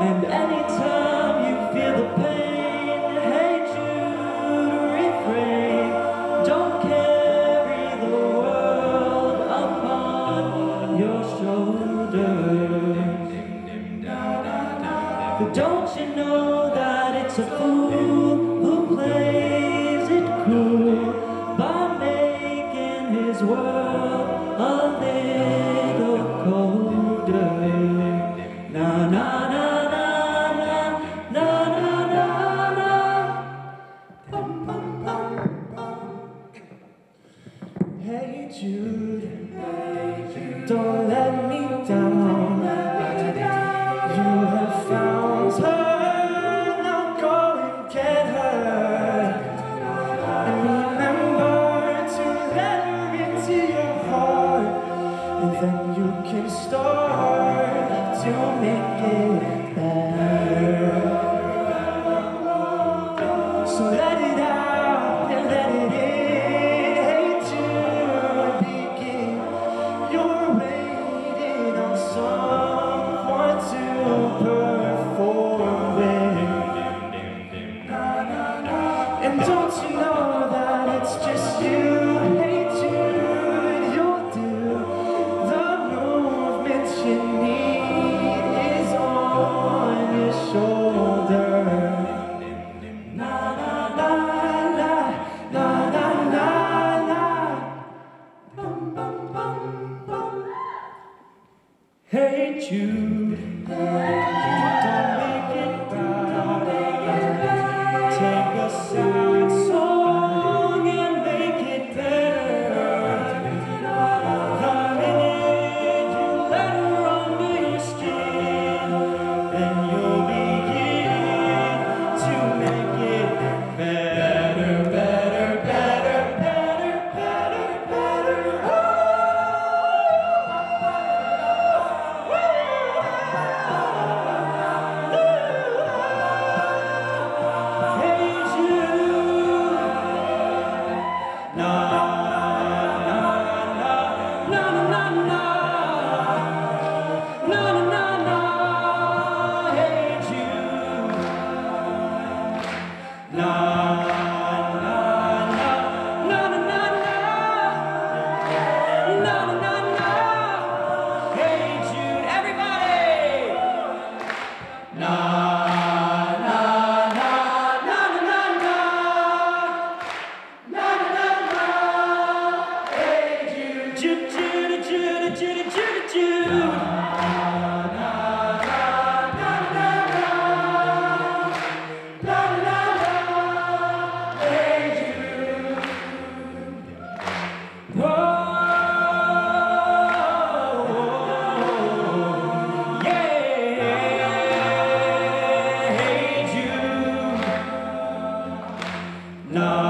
And anytime you feel the pain, hey Jude, refrain. Don't carry the world upon your shoulders. But don't you know that it's a fool you. And don't you know that it's just you? Hey Jude, you'll do the movement you need is on shoulder. Bum bum bum bum. Hey Jude, No.